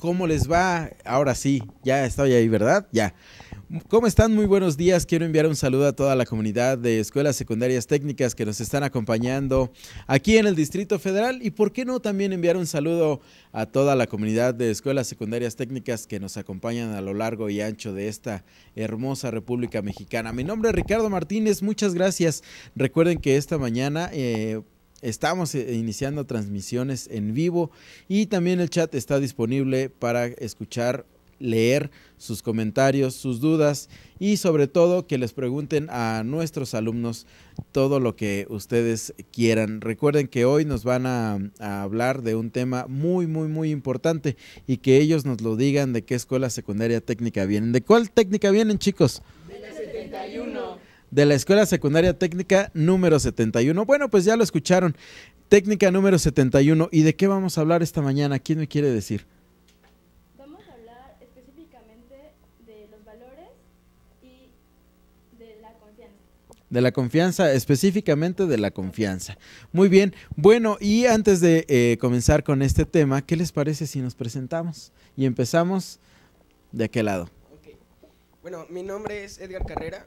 ¿cómo les va? Ahora sí, ya estoy ahí, ¿verdad? Ya. ¿Cómo están? Muy buenos días. Quiero enviar un saludo a toda la comunidad de escuelas secundarias técnicas que nos están acompañando aquí en el Distrito Federal y por qué no también enviar un saludo a toda la comunidad de escuelas secundarias técnicas que nos acompañan a lo largo y ancho de esta hermosa República Mexicana. Mi nombre es Ricardo Martínez, muchas gracias. Recuerden que esta mañana... Eh, Estamos eh, iniciando transmisiones en vivo y también el chat está disponible para escuchar leer sus comentarios, sus dudas y sobre todo que les pregunten a nuestros alumnos todo lo que ustedes quieran. Recuerden que hoy nos van a, hablar de un tema muy, muy, muy importante y que ellos nos lo digan de qué escuela secundaria técnica vienen. ¿De cuál técnica vienen chicos? De la 71. De la escuela secundaria técnica número 71. Bueno, pues ya lo escucharon. Técnica número 71. ¿Y de qué vamos a hablar esta mañana? ¿Quién me quiere decir? De la confianza, específicamente de la confianza. Muy bien, bueno, y antes de eh, comenzar con este tema, ¿qué les parece si nos presentamos? Y empezamos de aquel lado. Bueno, mi nombre es Edgar Carrera.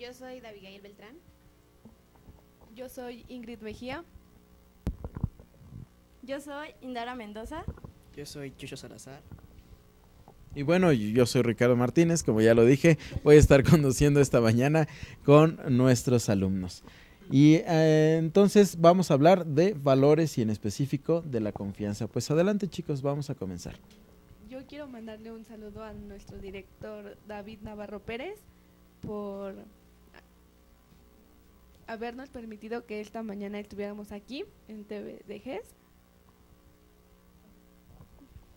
Yo soy David Gael Beltrán. Yo soy Ingrid Mejía. Yo soy Indara Mendoza. Yo soy Chucho Salazar. Y bueno, yo soy Ricardo Martínez, como ya lo dije, voy a estar conduciendo esta mañana con nuestros alumnos. Y eh, entonces vamos a hablar de valores y en específico de la confianza. Pues adelante chicos, vamos a comenzar. Yo quiero mandarle un saludo a nuestro director David Navarro Pérez por habernos permitido que esta mañana estuviéramos aquí en TV de GES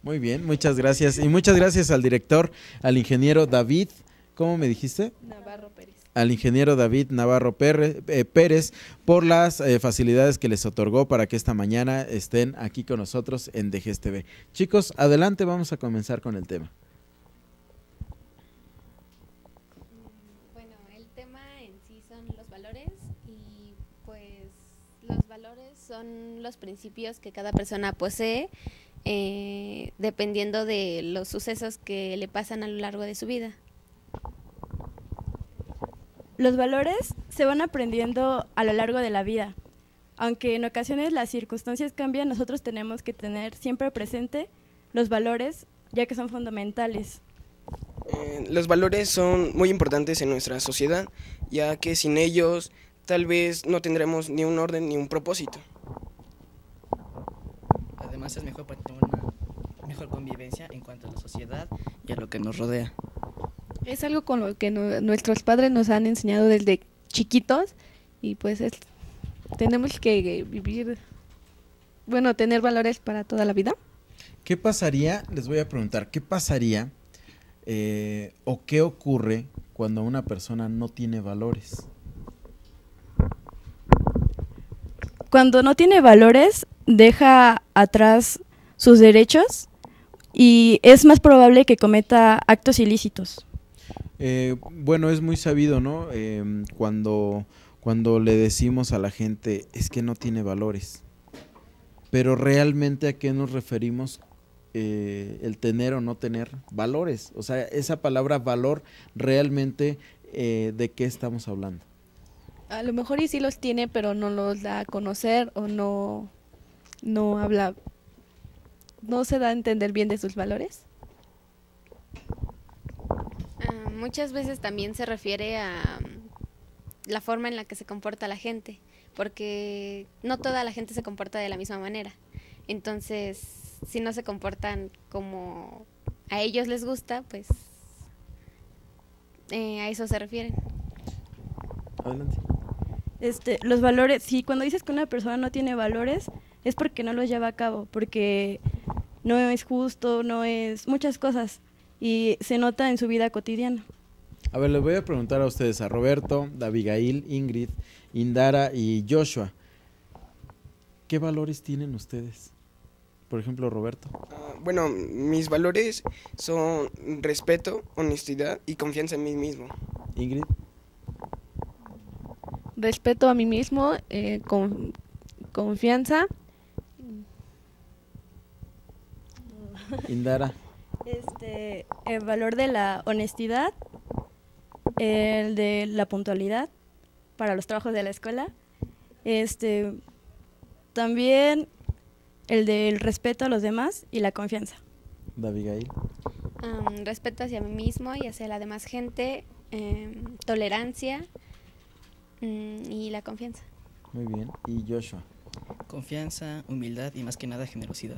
muy bien, muchas gracias. Y muchas gracias al director, al ingeniero David, ¿cómo me dijiste? Navarro Pérez. Al ingeniero David Navarro eh, Pérez, por las eh, facilidades que les otorgó para que esta mañana estén aquí con nosotros en DGS TV. Chicos, adelante, vamos a comenzar con el tema. Son los principios que cada persona posee eh, dependiendo de los sucesos que le pasan a lo largo de su vida. Los valores se van aprendiendo a lo largo de la vida. Aunque en ocasiones las circunstancias cambian, nosotros tenemos que tener siempre presente los valores, ya que son fundamentales. Eh, los valores son muy importantes en nuestra sociedad, ya que sin ellos tal vez no tendremos ni un orden ni un propósito además es mejor para tener una mejor convivencia en cuanto a la sociedad y a lo que nos rodea. Es algo con lo que nuestros padres nos han enseñado desde chiquitos y pues es, tenemos que vivir, bueno, tener valores para toda la vida. ¿Qué pasaría? Les voy a preguntar, ¿qué pasaría eh, o qué ocurre cuando una persona no tiene valores? Cuando no tiene valores, deja atrás sus derechos y es más probable que cometa actos ilícitos. Eh, bueno, es muy sabido, ¿no? Em, cuando, cuando le decimos a la gente es que no tiene valores. Pero realmente a qué nos referimos eh, el tener o no tener valores. O sea, esa palabra valor realmente eh, de qué estamos hablando. A lo mejor y sí los tiene, pero no los da a conocer o no no habla, no se da a entender bien de sus valores? Ah, muchas veces también se refiere a mm, la forma en la que se comporta la gente, porque no toda la gente se comporta de la misma manera. Entonces, si no se comportan como a ellos les gusta, pues eh, a eso se refieren. Adelante. Este, los valores, sí, cuando dices que una persona no tiene valores, es porque no los lleva a cabo, porque no es justo, no es muchas cosas y se nota en su vida cotidiana. A ver, les voy a preguntar a ustedes, a Roberto, Abigail, Ingrid, Indara y Joshua. ¿Qué valores tienen ustedes? Por ejemplo, Roberto. Ah, bueno, mis valores son respeto, honestidad y confianza en mí mismo. Ingrid. Respeto a mí mismo, eh, con, confianza Indara. Este, el valor de la honestidad, el de la puntualidad para los trabajos de la escuela, este, también el del respeto a los demás y la confianza. David Um, respeto hacia mí mismo y hacia la demás gente, em, tolerancia mm, y la confianza. Muy bien. ¿Y Joshua? Confianza, humildad y más que nada generosidad.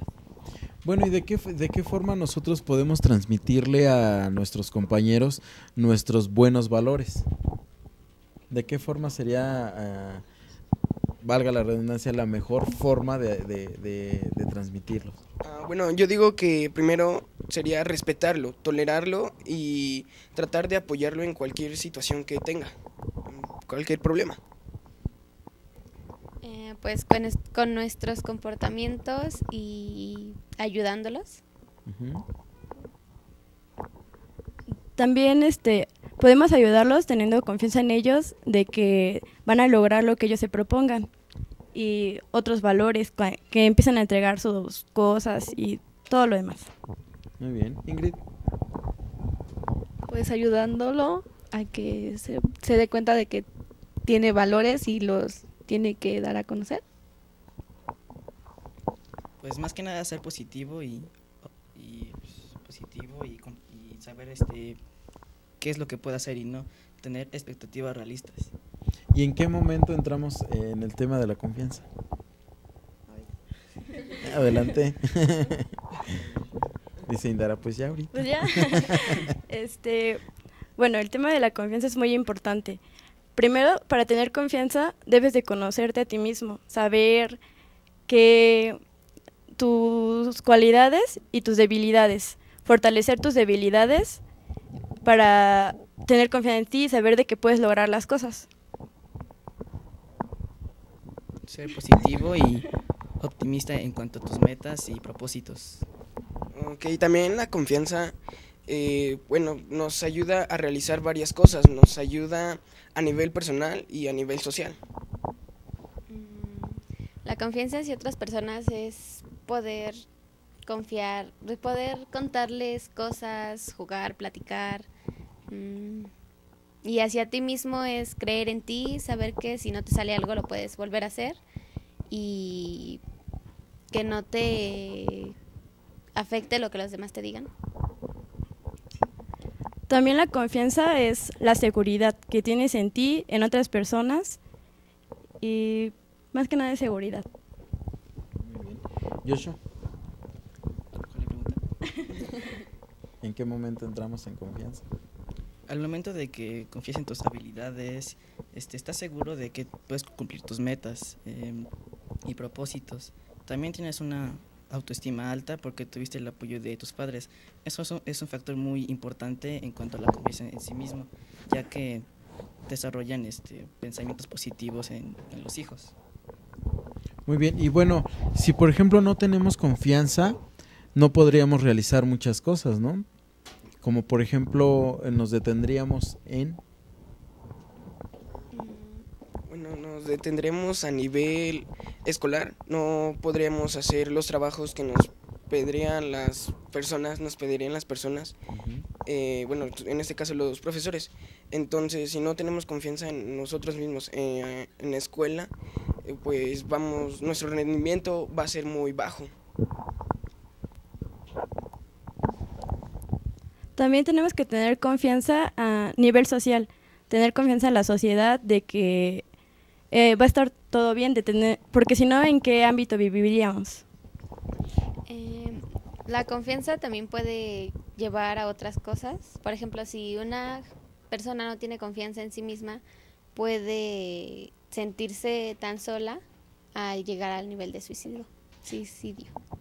Bueno, ¿y de qué, de qué forma nosotros podemos transmitirle a nuestros compañeros nuestros buenos valores? ¿De qué forma sería, eh, valga la redundancia, la mejor forma de, de, de, de transmitirlos? Ah, bueno, yo digo que primero sería respetarlo, tolerarlo y tratar de apoyarlo en cualquier situación que tenga, cualquier problema. Pues con, es- con nuestros comportamientos y ayudándolos. También este, podemos ayudarlos teniendo confianza en ellos de que van a lograr lo que ellos se propongan y otros valores, que empiezan a entregar sus cosas y todo lo demás. Muy bien. Ingrid. Pues ayudándolo a que se, se dé cuenta de que tiene valores y los tiene que dar a conocer. Pues más que nada ser positivo y, y, pues, positivo y, con- y saber este qué es lo que puede hacer y no tener expectativas realistas. ¿Y en qué momento entramos en el tema de la confianza? Adelante. Dice Indara, pues ya ahorita. Pues ya. este, bueno, el tema de la confianza es muy importante. Primero, para tener confianza, debes de conocerte a ti mismo, saber que tus cualidades y tus debilidades, fortalecer tus debilidades para tener confianza en ti y saber de que puedes lograr las cosas. Ser positivo y optimista en cuanto a tus metas y propósitos. Ok, también la confianza, eh, bueno, nos ayuda a realizar varias cosas, nos ayuda a nivel personal y a nivel social. Mm, La confianza hacia otras personas es poder confiar, de poder contarles cosas, jugar, platicar. mm, Y hacia ti mismo es creer en ti, saber que si no te sale algo lo puedes volver a hacer y que no te afecte lo que los demás te digan. También la confianza es la seguridad que tienes en ti, en otras personas y más que nada de seguridad. Muy bien. Joshua. ¿en qué momento entramos en confianza? Al momento de que confíes en tus habilidades, este, estás seguro de que puedes cumplir tus metas em, y propósitos. También tienes una autoestima alta porque tuviste el apoyo de tus padres. Eso es un, es un factor muy importante en cuanto a la confianza en sí mismo, ya que desarrollan este, pensamientos positivos en, en los hijos. Muy bien, y bueno, si por ejemplo no tenemos confianza, no podríamos realizar muchas cosas, ¿no? Como por ejemplo, eh, nos detendríamos en... Bueno, nos detendremos a nivel escolar, no podríamos hacer los trabajos que nos pedirían las personas, nos pedirían las personas, eh, bueno, en este caso los profesores. Entonces, si no tenemos confianza en nosotros mismos eh, en la escuela, eh, pues vamos, nuestro rendimiento va a ser muy bajo. También tenemos que tener confianza a nivel social, tener confianza en la sociedad de que eh, va a estar todo bien, de tener, porque si no, ¿en qué ámbito viviríamos? Eh, la confianza también puede llevar a otras cosas. Por ejemplo, si una persona no tiene confianza en sí misma, puede sentirse tan sola al llegar al nivel de suicidio.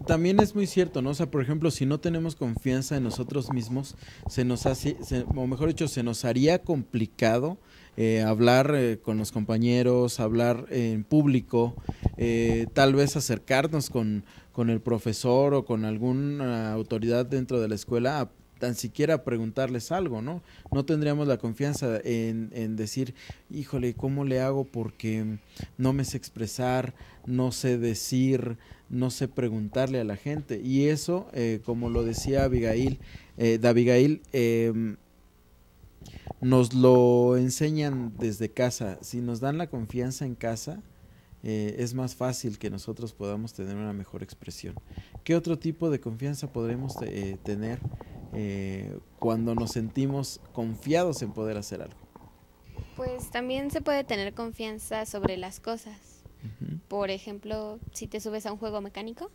También es muy cierto, ¿no? O sea, por ejemplo, si no tenemos confianza en nosotros mismos, se nos hace, se- o mejor dicho, se nos haría complicado eh, hablar eh, con los compañeros, hablar en público, eh, tal vez acercarnos con, con el profesor o con alguna autoridad dentro de la escuela tan siquiera preguntarles algo, ¿no? No tendríamos la confianza en, en decir, híjole, ¿cómo le hago? Porque no me sé expresar, no sé decir, no sé preguntarle a la gente. Y eso, eh, como lo decía Abigail, eh, em, nos lo enseñan desde casa. Si nos dan la confianza en casa, eh, es más fácil que nosotros podamos tener una mejor expresión. ¿Qué otro tipo de confianza podremos eh, tener eh, cuando nos sentimos confiados en poder hacer algo? Pues también se puede tener confianza sobre las cosas. Por ejemplo, si te subes a un juego mecánico,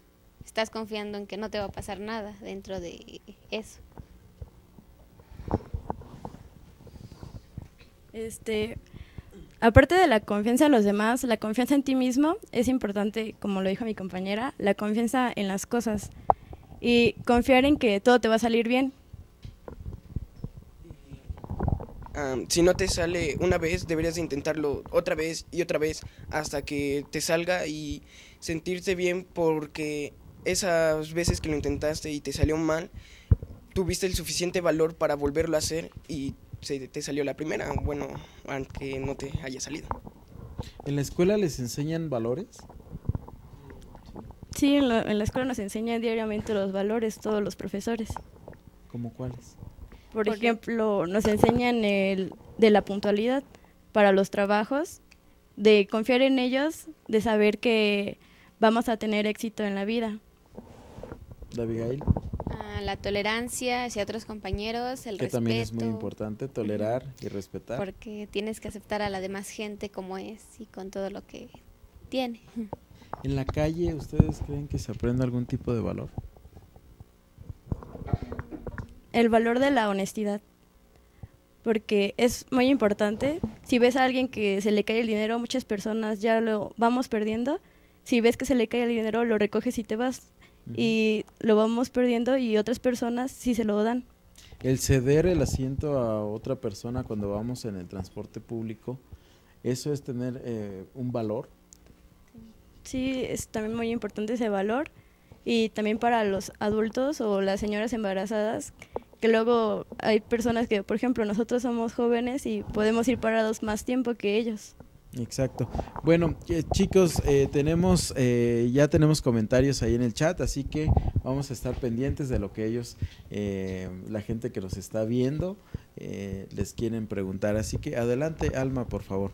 estás confiando en que no te va a pasar nada dentro de eso. Este, aparte de la confianza en los demás, la confianza en ti mismo es importante, como lo dijo mi compañera, la confianza en las cosas y confiar en que todo te va a salir bien. Si no te sale una vez, deberías intentarlo otra vez y otra vez hasta que te salga y sentirte bien porque esas veces que lo intentaste y te salió mal, tuviste el suficiente valor para volverlo a hacer y se te salió la primera, bueno, aunque no te haya salido. ¿En la escuela les enseñan valores? Sí, en la, escuela nos enseñan diariamente los valores, todos los profesores. ¿Cómo cuáles? Por, ejemplo, nos enseñan el de la puntualidad para los trabajos, de confiar en ellos, de saber que vamos a tener éxito en la vida. Abigail la tolerancia hacia otros compañeros, el que también es muy importante, tolerar y respetar. Porque tienes que aceptar a la demás gente como es y con todo lo que tiene. ¿En la calle ustedes creen que se aprende algún tipo de valor? El valor de la honestidad. Porque es muy importante. Si ves a alguien que se le cae el dinero, muchas personas ya lo vamos perdiendo. Si ves que se le cae el dinero, lo recoges y te vas y lo vamos perdiendo y otras personas sí se lo dan. El ceder el asiento a otra persona cuando vamos en el transporte público, ¿eso es tener eh, un valor? Sí, es también muy importante ese valor y también para los adultos o las señoras embarazadas, que luego hay personas que, por ejemplo, nosotros somos jóvenes y podemos ir parados más tiempo que ellos. Exacto. Bueno, eh, chicos, eh, tenemos eh, ya tenemos comentarios ahí en el chat, así que vamos a estar pendientes de lo que ellos, la gente que los está viendo, les quieren preguntar. Así que adelante, Alma, por favor.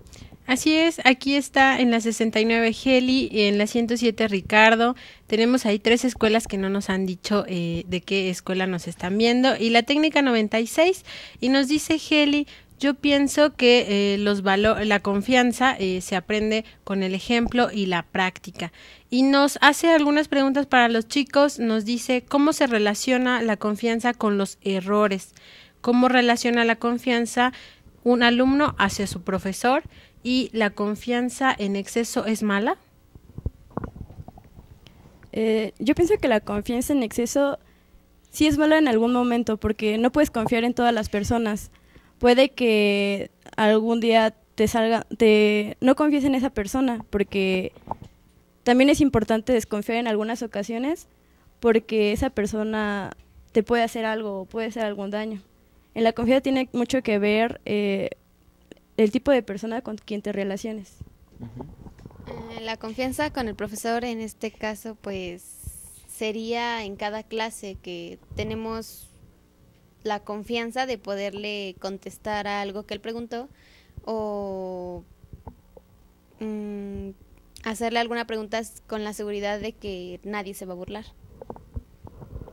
Así es, aquí está en la 69 Heli, en la 107 Ricardo. Tenemos ahí tres escuelas que no nos han dicho de qué escuela nos están viendo y la técnica 96 y nos dice Heli yo pienso que eh, los la confianza eh, se aprende con el ejemplo y la práctica. Y nos hace algunas preguntas para los chicos. Nos dice cómo se relaciona la confianza con los errores. Cómo relaciona la confianza un alumno hacia su profesor y la confianza en exceso es mala. Eh, yo pienso que la confianza en exceso sí es mala en algún momento porque no puedes confiar en todas las personas puede que algún día te salga, te, no confíes en esa persona, porque también es importante desconfiar en algunas ocasiones, porque esa persona te puede hacer algo, puede hacer algún daño. En la confianza tiene mucho que ver eh, el tipo de persona con quien te relaciones. Eh, la confianza con el profesor en este caso, pues sería en cada clase que tenemos la confianza de poderle contestar a algo que él preguntó o mm, hacerle alguna pregunta con la seguridad de que nadie se va a burlar.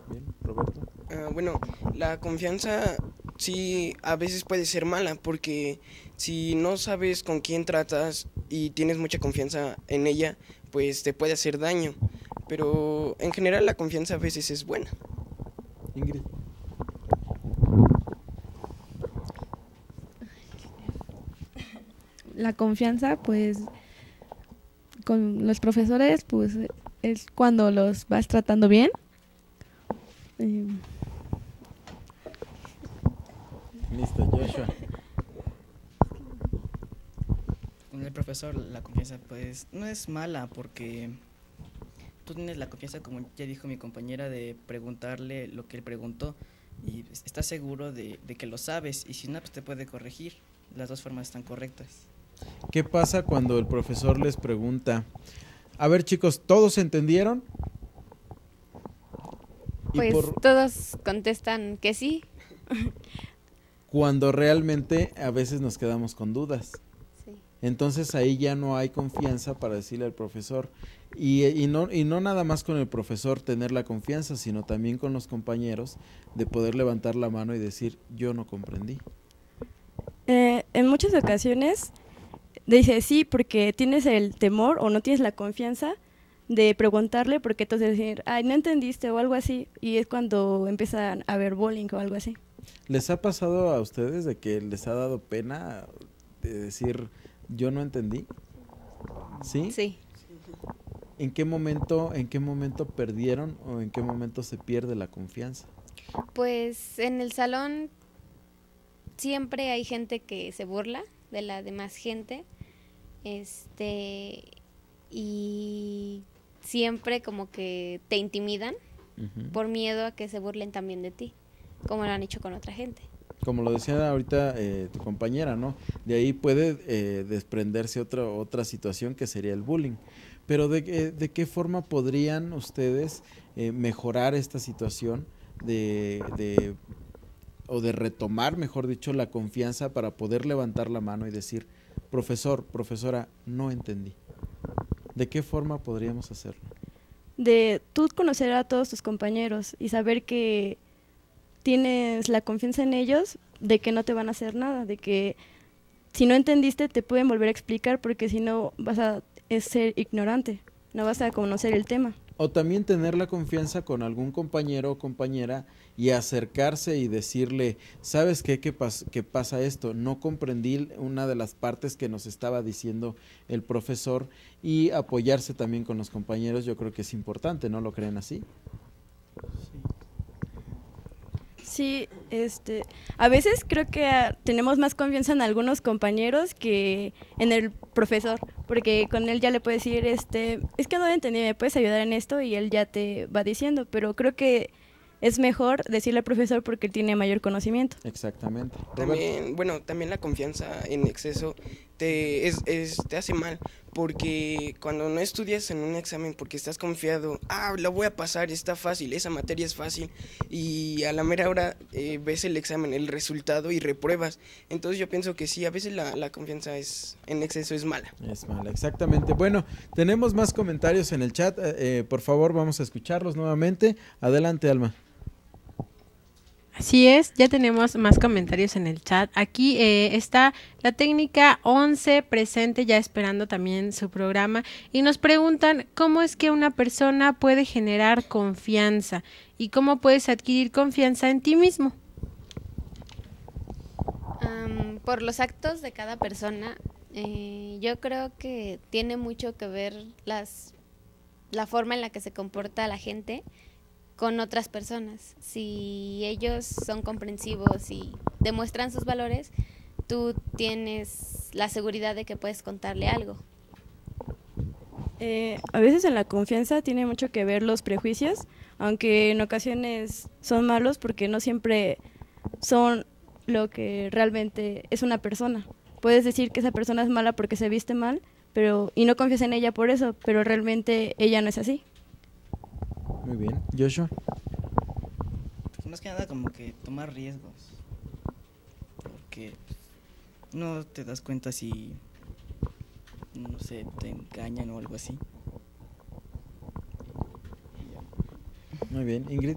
Bien, Roberto. Ah, bueno, la confianza sí a veces puede ser mala porque si no sabes con quién tratas y tienes mucha confianza en ella, pues te puede hacer daño. Pero en general la confianza a veces es buena. Ingrid. la confianza, pues, con los profesores, pues, es cuando los vas tratando bien. Eh, Listo, Joshua. Con el profesor la confianza, pues, no es mala porque tú tienes la confianza, como ya dijo mi compañera, de preguntarle lo que él preguntó y estás seguro de, de que lo sabes y si no, pues te puede corregir. Las dos formas están correctas. ¿Qué pasa cuando el profesor les pregunta, a ver chicos, ¿todos entendieron? Pues todos contestan que sí. Cuando realmente a veces nos quedamos con dudas. Entonces ahí ya no hay confianza para decirle al profesor. Y, y, no, y no nada más con el profesor tener la confianza, sino también con los compañeros de poder levantar la mano y decir, yo no comprendí. Eh, en muchas ocasiones dice sí porque tienes el temor o no tienes la confianza de preguntarle porque entonces decir, ay, no entendiste o algo así. Y es cuando empiezan a ver bullying o algo así. ¿Les ha pasado a ustedes de que les ha dado pena de decir, yo no entendí? ¿Sí? Sí. ¿En qué momento, en qué momento perdieron o en qué momento se pierde la confianza? Pues en el salón siempre hay gente que se burla de la demás gente. Este y siempre como que te intimidan por miedo a que se burlen también de ti, como lo han hecho con otra gente. Como lo decía ahorita eh, tu compañera, ¿no? De ahí puede eh, desprenderse otra, otra situación que sería el bullying. Pero ¿de, eh, de qué forma podrían ustedes mejorar esta situación de, de, o de retomar, mejor dicho, la confianza para poder levantar la mano y decir, profesor, profesora, no entendí? ¿De qué forma podríamos hacerlo? De tú conocer a todos tus compañeros y saber que tienes la confianza en ellos de que no te van a hacer nada, de que si no entendiste te pueden volver a explicar porque si no vas a ser ignorante, no vas a conocer el tema. O también tener la confianza con algún compañero o compañera y acercarse y decirle, ¿sabes qué? ¿Qué, pasa esto? No comprendí una de las partes que nos estaba diciendo el profesor y apoyarse también con los compañeros, yo creo que es importante, ¿no lo creen así? Sí, este, a veces creo que ah, tenemos más confianza en algunos compañeros que en el profesor, porque con él ya le puedes decir, este, es que no entendí, me puedes ayudar en esto y él ya te va diciendo, pero creo que es mejor decirle al profesor porque él tiene mayor conocimiento. Exactamente. También, bueno, también la confianza en exceso te, es, te hace mal, porque cuando no estudias en un examen porque estás confiado, ah, lo voy a pasar, está fácil, esa materia es fácil, y a la mera hora eh, ves el examen, el resultado y repruebas. Entonces yo pienso que sí, a veces la, la confianza es en exceso es mala. Es mala, exactamente. Bueno, tenemos más comentarios en el chat, eh, eh, por favor vamos a escucharlos nuevamente. Adelante, Alma. Así es, ya tenemos más comentarios en el chat. Aquí eh, está la técnica 11 presente, ya esperando también su programa. Y nos preguntan cómo es que una persona puede generar confianza y cómo puedes adquirir confianza en ti mismo. por los actos de cada persona, eh, yo creo que tiene mucho que ver las, la forma en la que se comporta la gente con otras personas. Si ellos son comprensivos y demuestran sus valores, tú tienes la seguridad de que puedes contarle algo. Eh, a veces en la confianza tiene mucho que ver los prejuicios, aunque en ocasiones son malos porque no siempre son lo que realmente es una persona. Puedes decir que esa persona es mala porque se viste mal, pero y no confías en ella por eso, pero realmente ella no es así. Muy bien. Joshua. Pues más que nada como que tomar riesgos. Porque no te das cuenta si, no sé, te engañan o algo así. Muy bien. Ingrid.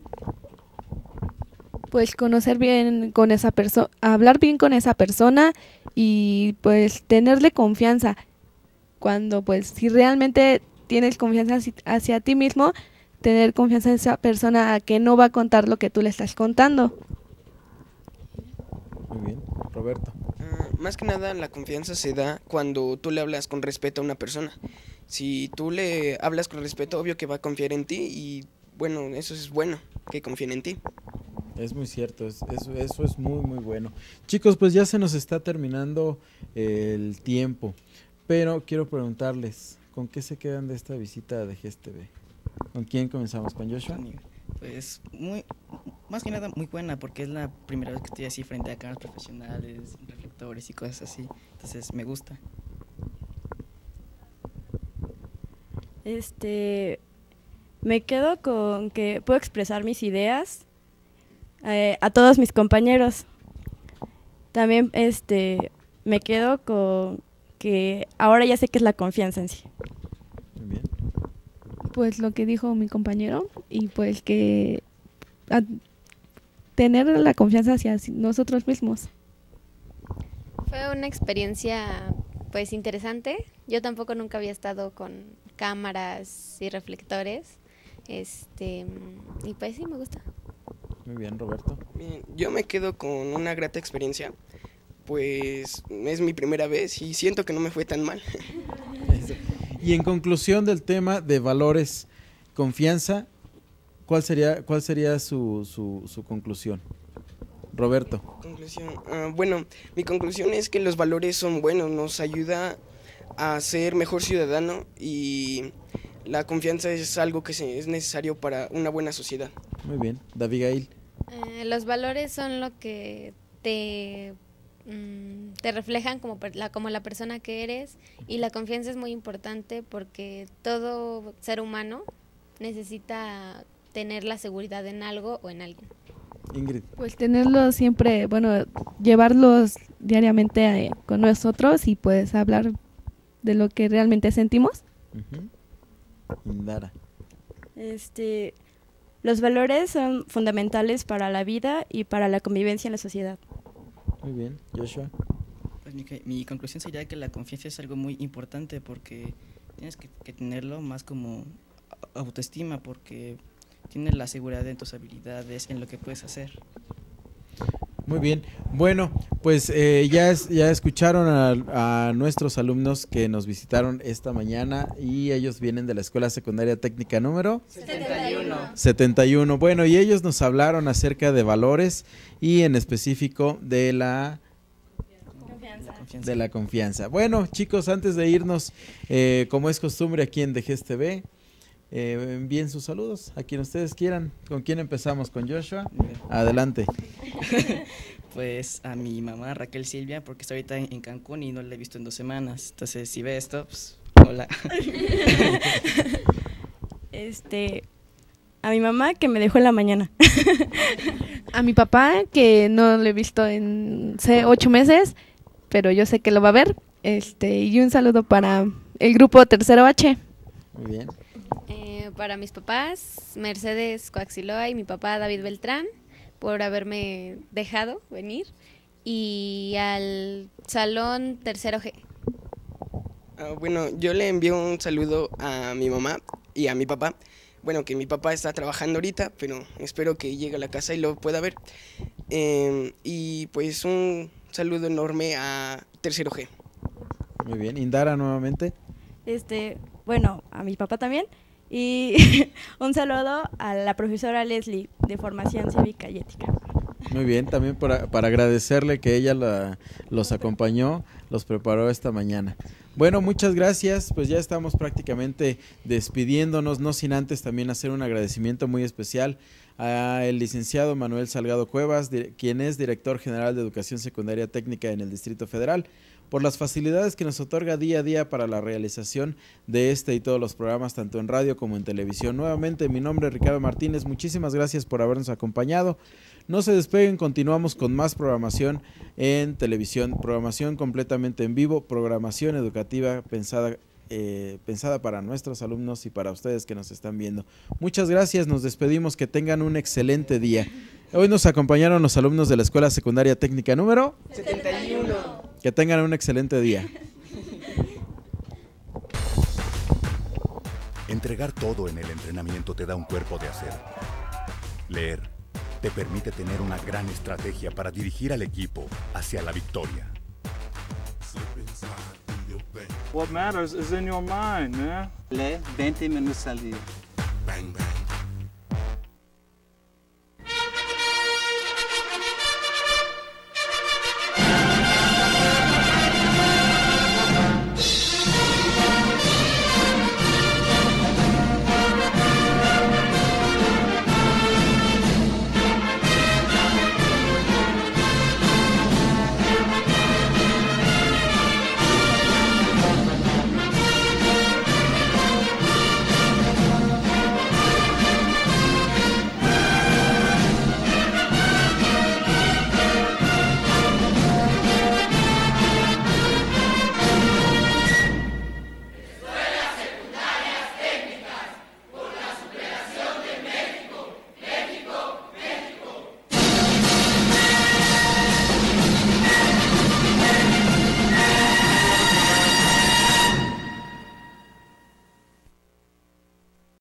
Pues conocer bien con esa persona, hablar bien con esa persona y pues tenerle confianza. Cuando pues si realmente tienes confianza hacia ti mismo, tener confianza en esa persona que no va a contar lo que tú le estás contando. Muy bien, Roberto. Ah, más que nada la confianza se da cuando tú le hablas con respeto a una persona. Si tú le hablas con respeto, obvio que va a confiar en ti y bueno, eso es bueno, que confíen en ti. Es muy cierto, eso, eso es muy, muy bueno. Chicos, pues ya se nos está terminando el tiempo, pero quiero preguntarles, ¿con qué se quedan de esta visita de GSTV? ¿Con quién comenzamos? ¿Con Joshua? Pues muy, más que nada muy buena porque es la primera vez que estoy así frente a cámaras profesionales, reflectores y cosas así. Entonces me gusta. Este, Me quedo con que puedo expresar mis ideas eh, a todos mis compañeros. También este, me quedo con que ahora ya sé qué es la confianza en sí. Pues lo que dijo mi compañero y pues que a- tener la confianza hacia nosotros mismos. Fue una experiencia pues interesante. Yo tampoco nunca había estado con cámaras y reflectores. Este, y pues sí me gusta. Muy bien, Roberto. Bien, yo me quedo con una grata experiencia, pues es mi primera vez y siento que no me fue tan mal. Y en conclusión del tema de valores, confianza, ¿cuál sería, cuál sería su, su, su conclusión? Roberto. Conclusión. ah, bueno, mi conclusión es que los valores son buenos, nos ayuda a ser mejor ciudadano y la confianza es algo que se- es necesario para una buena sociedad. Muy bien. David Gail. Eh, los valores son lo que te, mm, te reflejan como, per- la, como la persona que eres y la confianza es muy importante porque todo ser humano necesita tener la seguridad en algo o en alguien. Ingrid. Pues tenerlos siempre, bueno, llevarlos diariamente eh, con nosotros y pues hablar de lo que realmente sentimos. Ujú. Indara. Este, los valores son fundamentales para la vida y para la convivencia en la sociedad. Muy bien. Joshua. Pues mi, mi conclusión sería que la confianza es algo muy importante porque tienes que, que tenerlo más como autoestima porque tienes la seguridad en tus habilidades, en lo que puedes hacer. Muy bien. Bueno, pues eh, ya, es- ya escucharon a, a nuestros alumnos que nos visitaron esta mañana y ellos vienen de la Escuela Secundaria Técnica número 71. 71. Bueno, y ellos nos hablaron acerca de valores y en específico de la confianza. de la confianza. Bueno, chicos, antes de irnos, eh, como es costumbre aquí en DGS TV, eh, envíen sus saludos a quien ustedes quieran. ¿Con quién empezamos? ¿Con Joshua? Adelante. Pues a mi mamá Raquel Silvia porque está ahorita en Cancún y no la he visto en dos semanas. Entonces si ve esto, pues hola. Este, a mi mamá que me dejó en la mañana. A mi papá, que no lo he visto en sé, ocho meses, pero yo sé que lo va a ver. Este, y un saludo para el grupo Tercero H. Muy bien. Eh, para mis papás, Mercedes Coaxiloa y mi papá David Beltrán, por haberme dejado venir. Y al salón tercero G. Ah, bueno, yo le envío un saludo a mi mamá y a mi papá. Bueno, que mi papá está trabajando ahorita, pero espero que llegue a la casa y lo pueda ver. Em, y pues un saludo enorme a Tercero G. Muy bien. Indara nuevamente. Este, bueno, a mi papá también. Y un saludo a la profesora Leslie de Formación Cívica y Ética. Muy bien. También para, para agradecerle que ella la- los acompañó, los preparó esta mañana. Bueno, muchas gracias. Pues ya estamos prácticamente despidiéndonos, no sin antes también hacer un agradecimiento muy especial al licenciado Manuel Salgado Cuevas, quien es director general de Educación Secundaria Técnica en el Distrito Federal, por las facilidades que nos otorga día a día para la realización de este y todos los programas, tanto en radio como en televisión. Nuevamente, mi nombre es Ricardo Martínez. Muchísimas gracias por habernos acompañado. No se despeguen, continuamos con más programación en televisión, programación completamente en vivo, programación educativa pensada, eh, pensada para nuestros alumnos y para ustedes que nos están viendo. Muchas gracias, nos despedimos, que tengan un excelente día. Hoy nos acompañaron los alumnos de la Escuela Secundaria Técnica número 71. Que tengan un excelente día. Entregar todo en el entrenamiento te da un cuerpo de acero. Leer te permite tener una gran estrategia para dirigir al equipo hacia la victoria. What matters is in your mind, man. Lee 20 minutos al día.